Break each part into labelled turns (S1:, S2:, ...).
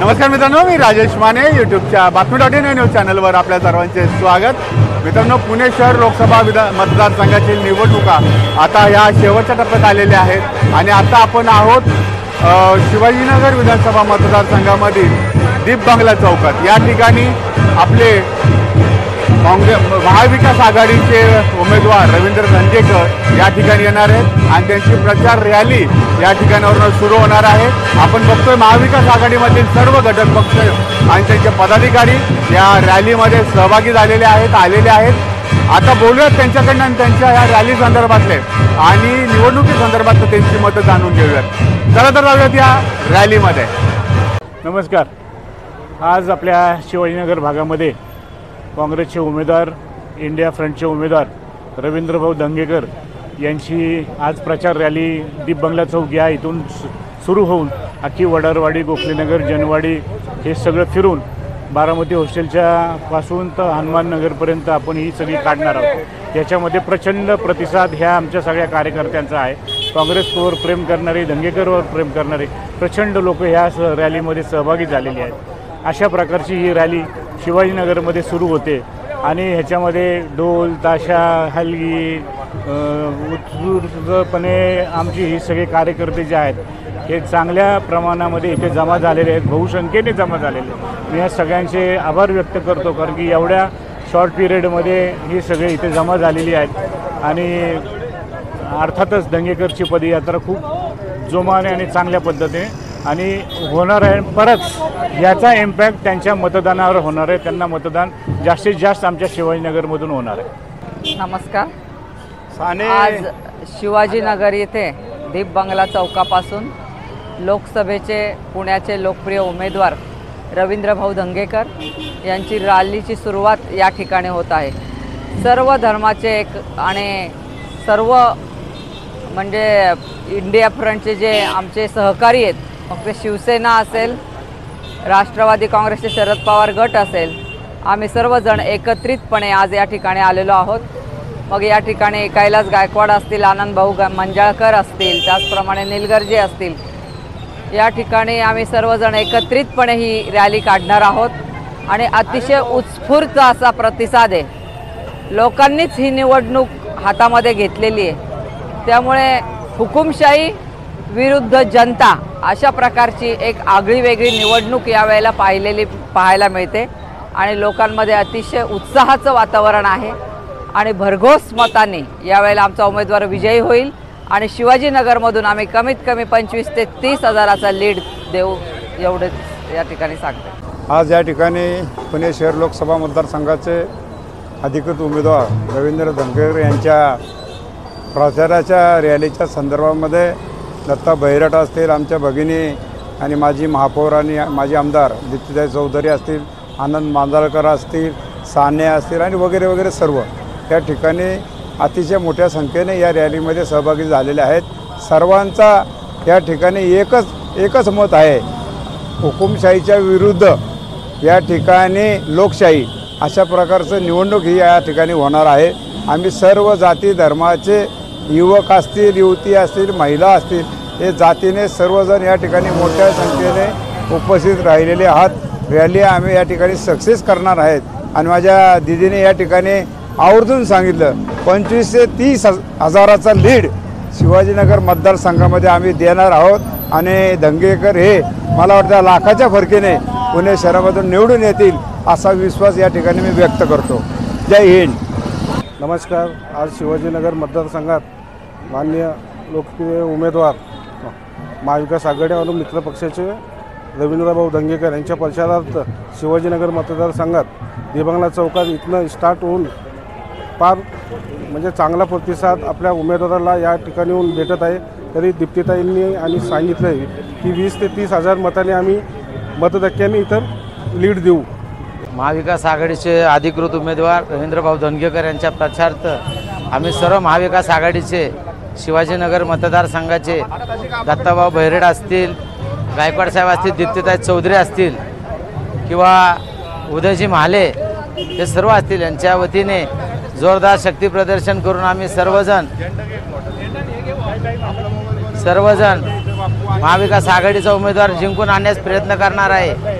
S1: नमस्कार मित्रांनो मी राजेश माने यूट्यूबच्या बातमी डॉट इन न्यूज चॅनलवर आपल्या सर्वांचे स्वागत. मित्रांनो पुणे शहर लोकसभा विधा मतदारसंघाची निवडणुका आता या शेवटच्या टप्प्यात आलेल्या आहेत आणि आता आपण आहोत शिवाजीनगर विधानसभा मतदारसंघामधील दीप बंगला चौकात. या ठिकाणी आपले काँग्रेस महाविकास आघाडीचे उमेदवार रवींद्र धंजेकर या ठिकाणी येणार आहेत आणि त्यांची प्रचार रॅली या ठिकाणावरून सुरू होणार आहे. आपण बघतोय महाविकास आघाडीमधील सर्व घटक पक्ष आणि त्यांचे पदाधिकारी या रॅलीमध्ये सहभागी झालेले आहेत आलेले आहेत. आता बोलूयात त्यांच्याकडनं आणि त्यांच्या या रॅली संदर्भातले आणि निवडणुकी संदर्भात त्यांची मतं जाणून घेऊयात. चला तर जाऊयात या रॅलीमध्ये.
S2: नमस्कार. आज आपल्या शिवाजीनगर भागामध्ये काँग्रेसचे उमेदवार इंडिया फ्रंटचे उमेदवार रवींद्रभाऊ दंगेकर यांची आज प्रचार रॅली दीप बंगला चौक या इथून सु- सुरू होऊन अख्खी वडारवाडी गोखलेनगर जनवाडी हे सगळं फिरून बारामती हॉस्टेलच्या पासून तर हनुमाननगरपर्यंत आपण ही सगळी काढणार आहोत. याच्यामध्ये प्रचंड प्रतिसाद ह्या आमच्या सगळ्या कार्यकर्त्यांचा आहे. काँग्रेसवर प्रेम करणारे दंगेकरवर प्रेम करणारे प्रचंड लोक ह्या स- रॅलीमध्ये सहभागी झालेली आहेत. अशा प्रकारची ही रॅली शिवाजीनगरमध्ये सुरू होते. आणि ह्याच्यामध्ये ढोल ताशा हलगी उत्स्फूर्तपणे आमची ही सगळे कार्यकर्ते जे आहेत हे चांगल्या प्रमाणामध्ये इथे जमा झालेले आहेत. बहुसंख्येने जमा झालेले मी या सगळ्यांचे आभार व्यक्त करतो कारण की एवढ्या शॉर्ट पिरियडमध्ये ही सगळे इथे जमा झालेली आहेत. आणि अर्थातच दंगेकरची पदयात्रा खूप जोमाने आणि चांगल्या पद्धतीने आणि होणार आहे परत याचा इम्पॅक्ट त्यांच्या मतदानावर होणार आहे. त्यांना मतदान जास्तीत जास्त आमच्या शिवाजीनगरमधून होणार आहे.
S3: नमस्कार.
S1: साने.
S3: आज शिवाजीनगर येथे दीप बंगला चौकापासून लोकसभेचे पुण्याचे लोकप्रिय उमेदवार रवींद्रभाऊ धंगेकर यांची रॅलीची सुरुवात या ठिकाणी होत आहे. सर्व धर्माचे एक आणि सर्व म्हणजे इंडिया फ्रंटचे जे आमचे सहकारी आहेत मग ते शिवसेना असेल राष्ट्रवादी काँग्रेसचे शरद पवार गट असेल आम्ही सर्वजण एकत्रितपणे आज या ठिकाणी आलेलो आहोत. मग या ठिकाणी कैलास गायकवाड असतील आनंद भाऊ मंजाळकर असतील त्याचप्रमाणे निलगर्जे असतील या ठिकाणी आम्ही सर्वजण एकत्रितपणे ही रॅली काढणार आहोत. आणि अतिशय उत्स्फूर्त असा प्रतिसाद आहे. लोकांनीच ही निवडणूक हातामध्ये घेतलेली आहे. त्यामुळे हुकुमशाही विरुद्ध जनता अशा प्रकारची एक आगळी वेगळी निवडणूक यावेळेला पाहिलेली पाहायला मिळते. आणि लोकांमध्ये अतिशय उत्साहाचं वातावरण आहे. आणि भरघोस मताने यावेळेला आमचा उमेदवार विजयी होईल. आणि शिवाजीनगरमधून आम्ही कमीत कमी पंचवीस ते तीस हजाराचा लीड देऊ एवढेच या ठिकाणी सांगते.
S4: आज या ठिकाणी पुणे शहर लोकसभा मतदारसंघाचे अधिकृत उमेदवार रवींद्र धनगर यांच्या प्रचाराच्या रॅलीच्या संदर्भामध्ये दत्ता बैरट असतील आमच्या भगिनी आणि माझी महापौर आणि माझे आमदार दीप्तीताई चौधरी असतील आनंद मांजाळकर असतील साने असतील आणि वगैरे वगैरे सर्व या ठिकाणी अतिशय मोठ्या संख्येने या रॅलीमध्ये सहभागी झालेले आहेत. सर्वांचा या ठिकाणी एकच एकच मत आहे. हुकुमशाहीच्या विरुद्ध या ठिकाणी लोकशाही अशा प्रकारचं निवडणूक ही या ठिकाणी होणार आहे. आम्ही सर्व जाती धर्माचे युवक असतील युवती असतील महिला असतील हे जातीने सर्वजण या ठिकाणी मोठ्या संख्येने उपस्थित राहिलेले आहात. रॅली आम्ही या ठिकाणी सक्सेस करणार आहेत. आणि माझ्या दिदीने या ठिकाणी आवर्जून सांगितलं पंचवीस ते तीस हजाराचा लीड शिवाजीनगर मतदारसंघामध्ये आम्ही देणार आहोत. आणि दंगेकर हे मला वाटतं लाखाच्या फरकीने पुणे शहरामधून निवडून येतील असा विश्वास या ठिकाणी मी व्यक्त करतो. जय हिंद.
S5: नमस्कार. आज शिवाजीनगर मतदारसंघात मान्य लोकप्रिय उमेदवार महाविकास आघाडीवरून मित्रपक्षाचे रवींद्रभाऊ दंगेकर यांच्या प्रचारार्थ शिवाजीनगर मतदारसंघात दिबंगला चौकात इथनं स्टार्ट होऊन फार म्हणजे चांगला प्रतिसाद आपल्या उमेदवाराला या ठिकाणी येऊन भेटत आहे. तरी दीप्तीताईंनी आणि सांगितलं आहे की वीस ते तीस हजार मताने आम्ही मतधक्क्याने इतर लीड देऊ.
S6: महाविकास आघाडीचे अधिकृत उमेदवार रवींद्रभाऊ धनगेकर यांच्या प्रचारार्थ आम्ही सर्व महाविकास आघाडीचे शिवाजीनगर मतदारसंघाचे दत्ताभाऊ भैरड असतील गायकवाड साहेब असतील दीप्तिताई चौधरी असतील किंवा उदयजी महाले हे सर्व असतील यांच्या वतीने जोरदार शक्ती प्रदर्शन करून आम्ही सर्वजण सर्वजण महाविकास आघाडीचा उमेदवार जिंकून आणण्यास प्रयत्न करणार आहे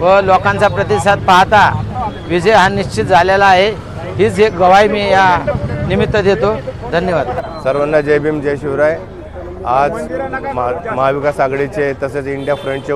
S6: व लोकांचा प्रतिसाद पाहता विजय हा निश्चित झालेला आहे. हीच एक गवाही मी या निमित्त देतो. धन्यवाद.
S7: सर्वांना जय भीम जय शिवराय. आज महा महाविकास आघाडीचे तसेच इंडिया फ्रंटचे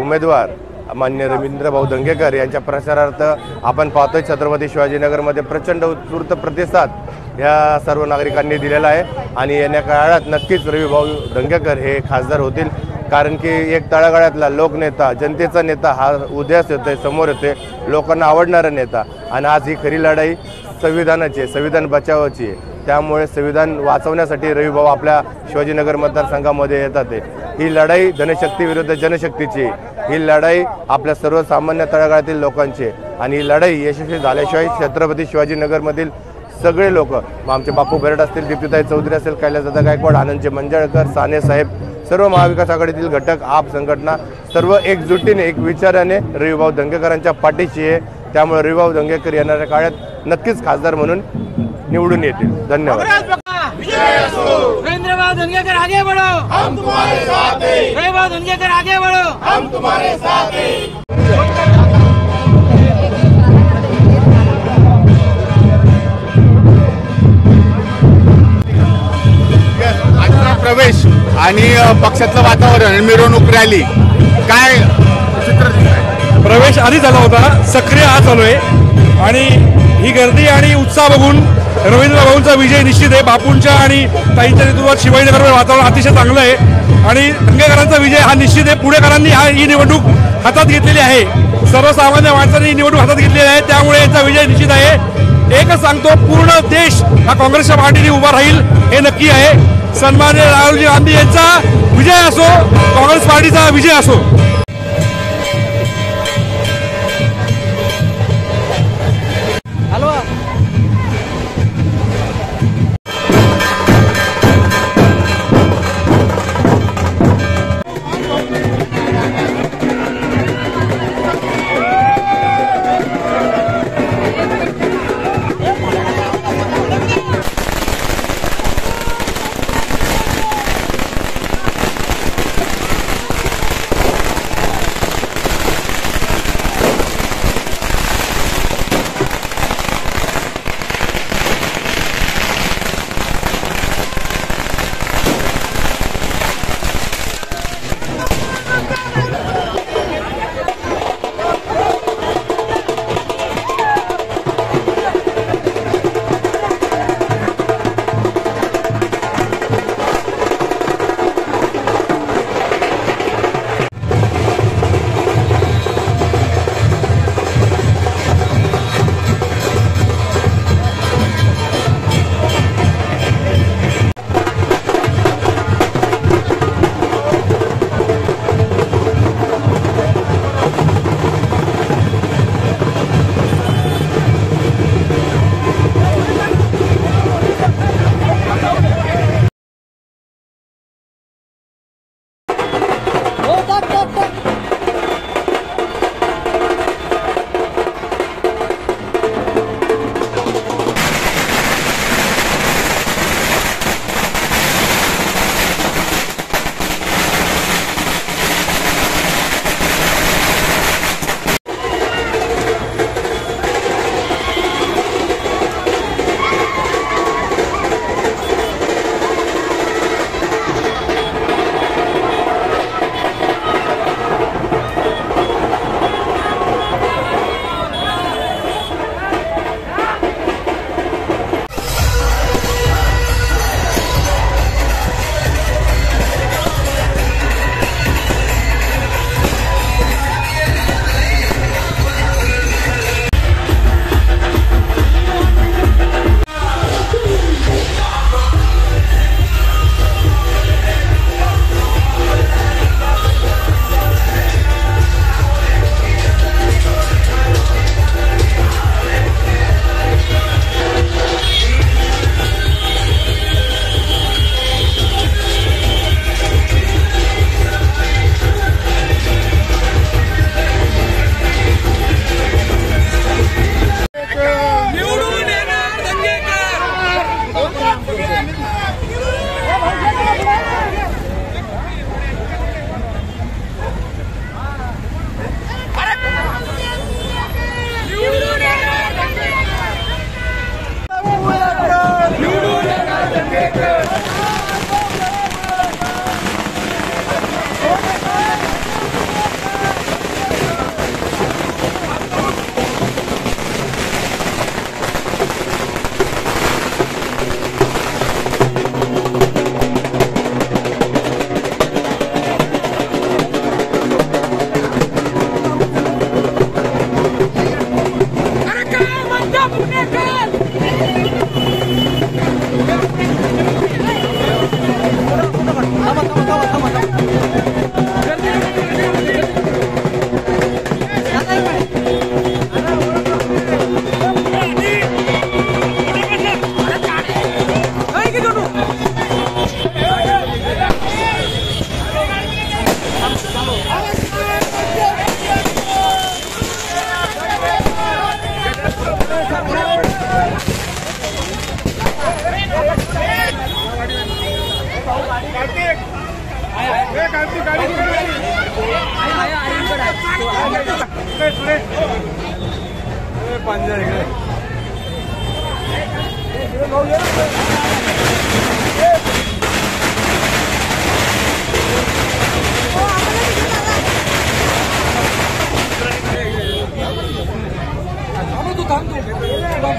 S7: उमेदवार मान्य रवींद्र भाऊ दंगेकर यांच्या प्रचारार्थ आपण पाहतोय छत्रपती शिवाजीनगरमध्ये प्रचंड उत्स्फूर्त प्रतिसाद ह्या सर्व नागरिकांनी दिलेला आहे. आणि येण्या काळात नक्कीच रविभाऊ दंगेकर हे खासदार होतील. कारण की एक तळागाळ्यातला लोकनेता जनतेचा नेता हा उदयास येतोय समोर येतोय लोकांना आवडणारा नेता. आणि आज ही खरी लढाई संविधानाची आहे संविधान बचावाची आहे. त्यामुळे संविधान वाचवण्यासाठी रविभाऊ आपल्या शिवाजीनगर मतदारसंघामध्ये येतात ही लढाई धनशक्ती विरुद्ध जनशक्तीची आहे. ही लढाई आपल्या सर्वसामान्य तळागाळातील लोकांची आणि ही लढाई यशस्वी झाल्याशिवाय छत्रपती शिवाजीनगरमधील सगळे लोक आमचे बापू बेरड असतील दीप्तीताई चौधरी असेल कैलासदादा गायकवाड आनंदचे मंजळकर साने साहेब सर्व महाविकास आघाडीतील घटक आप संघटना सर्व एकजुटीने एक विचाराने रविभाऊ दंगेकरांच्या पाठीशी आहे. त्यामुळे रविभाऊ दंगेकर येणाऱ्या काळात नक्कीच खासदार म्हणून निवडून येतील. धन्यवाद.
S8: धनगेकर आगे बढ़ो! हम तुम्हारे साथ हैं। भाव धनगेकर आगे बढ़ो!
S1: प्रवेश आणि पक्षाचं वातावरण मिरवणूक रॅली काय चित्र?
S9: प्रवेश आधी झाला होता सक्रिय हा चालू आहे. आणि ही गर्दी आणि उत्साह बघून रवींद्र भाऊंचा विजय निश्चित आहे. बापूंच्या आणि ताईंच्या नेतृत्वात शिवाजीनगरमध्ये वातावरण अतिशय चांगलं आहे. आणि रंगेकरांचा विजय हा निश्चित आहे. पुणेकरांनी हा ही निवडणूक हातात घेतलेली आहे. सर्वसामान्य माणसांनी ही निवडणूक हातात घेतलेली आहे. त्यामुळे याचा विजय निश्चित आहे. एकच सांगतो पूर्ण देश हा काँग्रेसच्या पार्टीने उभा राहील हे नक्की आहे. सन्मान्य राहुलजी गांधी यांचा विजय असो काँग्रेस पार्टीचा विजय असो.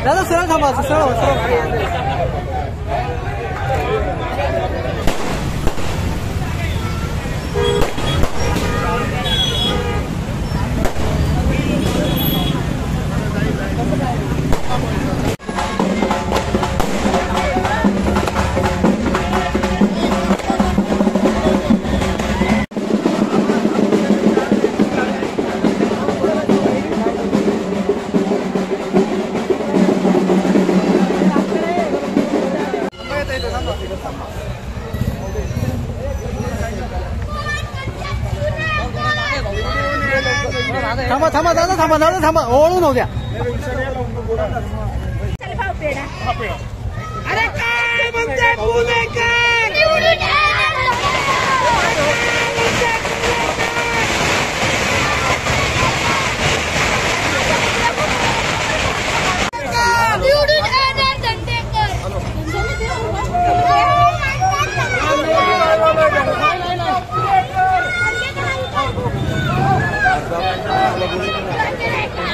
S10: दादा सरळ थांबा सरळ सरळ. थांबा दादा थांबा दादा थांबा
S8: ¡Vamos! ¡Vamos! ¡Vamos! ¡Vamos!